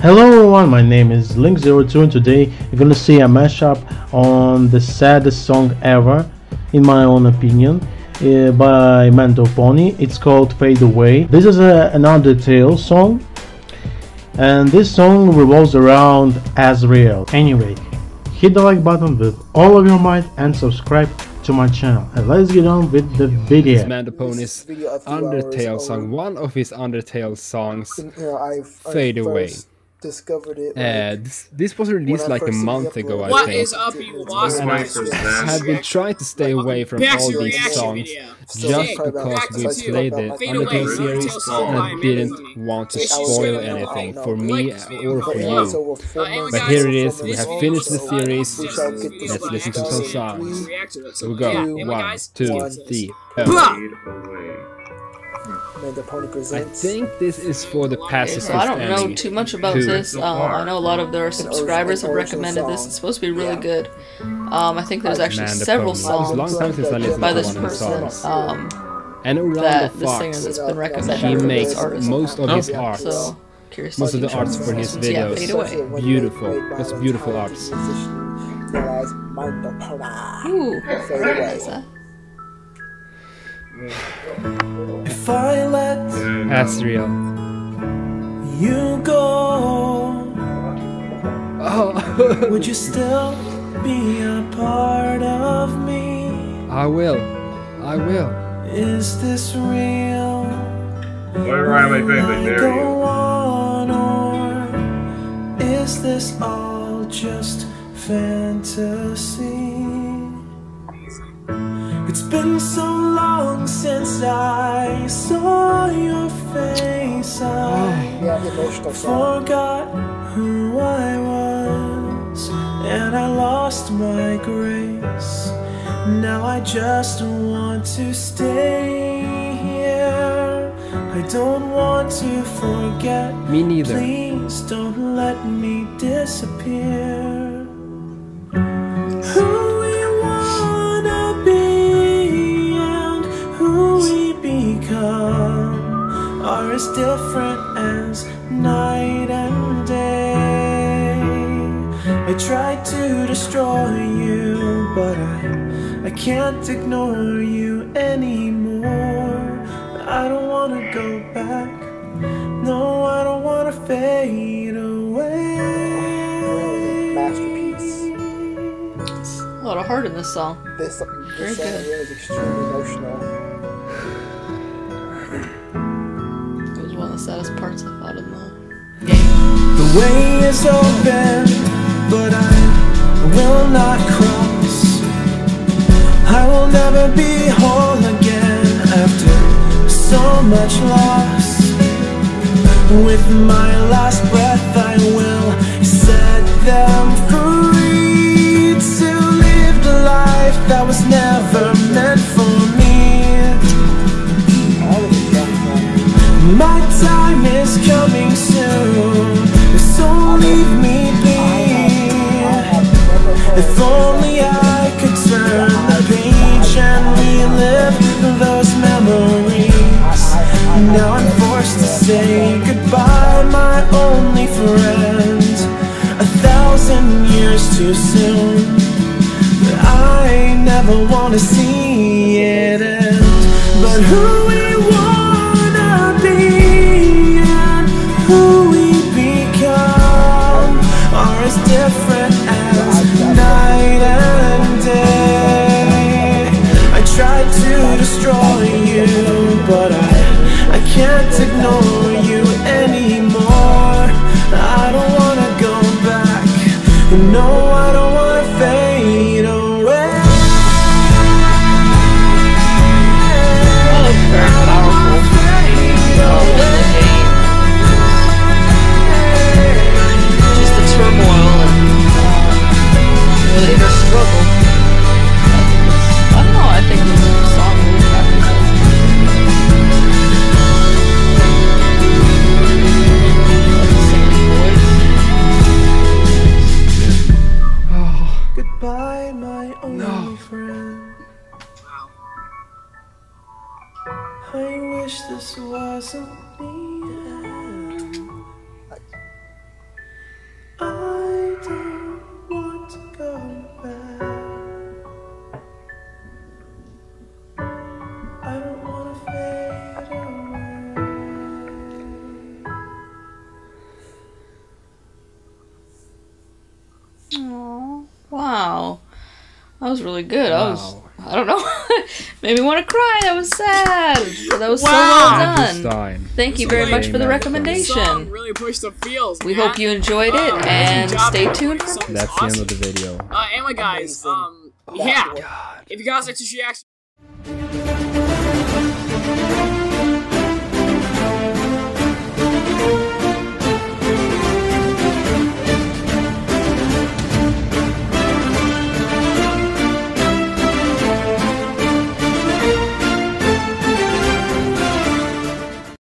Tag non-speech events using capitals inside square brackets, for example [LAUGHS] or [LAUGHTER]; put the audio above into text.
Hello everyone, my name is Link02 and today you're gonna see a mashup on the saddest song ever, in my own opinion, uh, by Mando Pony. It's called Fade Away. This is a, an Undertale song, and this song revolves around Asriel. Anyway, hit the like button with all of your might and subscribe to my channel. And let's get on with the video. Mando Pony's Undertale song, one of his Undertale songs, You know, I, I Fade Away. First Discovered it. Like, this, this was released like a month ago, I. What think. is up, you lost And I have been trying to stay away from Back all these songs video. Just sorry about because we we 'cause I played feel the about Fade my- Away, Undertale series and I didn't want to spoil anything for me or for But yeah, yeah, it's you. over four anyway, months. But here it is. we have finished the series. We shall get this Let's listen to some songs. React to it. So we So, go. yeah, anyway, One, guys, two, One. three, Blah! go. MandoPony, I think this is for the Okay, pacifist so I don't know too much about Two. this. Uh, I know a lot of their subscribers have recommended this. It's supposed to be really Yeah. good. Um, I think there's actually Man, the several Pony. Long songs time since I by this one person um, And around that the the singer that's been recommended he makes this most of his art. So arts. curious. Most of the which arts for his is. Yeah, videos. fade away. Beautiful. That's beautiful talented arts. musician known as MandoPony. Ooh, Fade away. what is that? If I let Asriel. you go, Oh, [LAUGHS] would you still be a part of me? I will. I will. Is this real? Why Ryan my face? I I dare go on, or is this all just fantasy? It's been so long since I saw your face. I Yeah, emotional song. forgot who I was and I lost my grace. Now I just want to stay here. I don't want to forget. Me neither. Please don't let me disappear. I tried to destroy you, but I, I can't ignore you anymore. I don't wanna go back. No, I don't wanna fade away. Masterpiece. A lot of heart in this song. This, Very this song good. is extremely emotional. It was one of the saddest parts I thought in the The way is open, but I will not cross. I will never be whole again after so much loss. With my last breath, I will set them free to live the life that was never meant for me. My time is coming soon, so leave me. If only I could turn the page and relive those memories. Now I'm forced to say goodbye, my only friend. A thousand years too soon. But I never wanna see It wasn't me. I don't want to back. I don't want to fade away. Wow. That was really good. Wow. I was I don't know, [LAUGHS] made me want to cry. That was sad. But that was so well done. Stein. Thank you very much for the recommendation. Song really pushed the feels. We man. hope you enjoyed it, Uh, and stay tuned for Song is That's the end of the video. Uh, anyway, guys, Amazing. um, yeah. was- If you guys like to react.